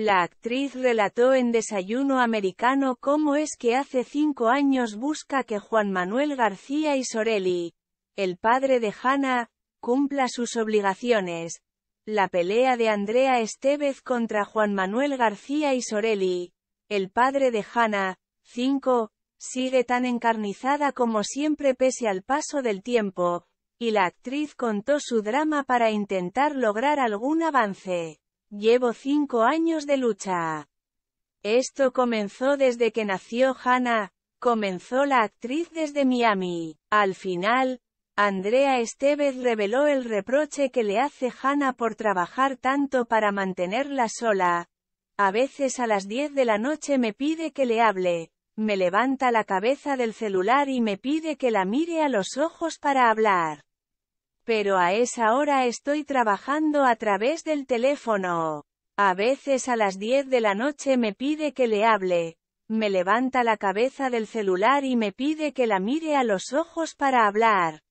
La actriz relató en Desayuno Americano cómo es que hace cinco años busca que Juan Manuel García y Sorelli, el padre de Hannah, cumpla sus obligaciones. La pelea de Andrea Estevez contra Juan Manuel García y Sorelli, el padre de Hannah, 5, sigue tan encarnizada como siempre pese al paso del tiempo, y la actriz contó su drama para intentar lograr algún avance. Llevo cinco años de lucha. Esto comenzó desde que nació Hannah, comenzó la actriz desde Miami. Al final, Andrea Estevez reveló el reproche que le hace Hannah por trabajar tanto para mantenerla sola. A veces a las 10 de la noche me pide que le hable, me levanta la cabeza del celular y me pide que la mire a los ojos para hablar pero a esa hora estoy trabajando a través del teléfono. A veces a las 10 de la noche me pide que le hable. Me levanta la cabeza del celular y me pide que la mire a los ojos para hablar.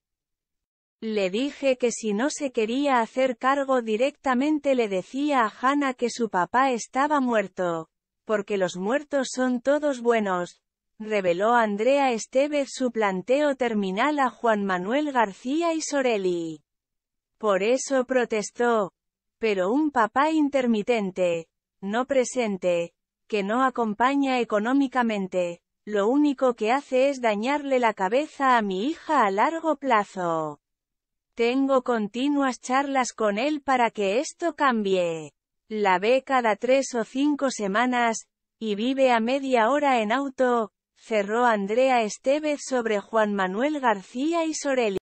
Le dije que si no se quería hacer cargo directamente le decía a Hannah que su papá estaba muerto. Porque los muertos son todos buenos, reveló Andrea Estevez su planteo terminal a Juan Manuel García y Sorelli. Por eso protestó. Pero un papá intermitente, no presente, que no acompaña económicamente, lo único que hace es dañarle la cabeza a mi hija a largo plazo. Tengo continuas charlas con él para que esto cambie. La ve cada tres o cinco semanas, y vive a media hora en auto, cerró Andrea Estevez sobre Juan Manuel García y Sorelli.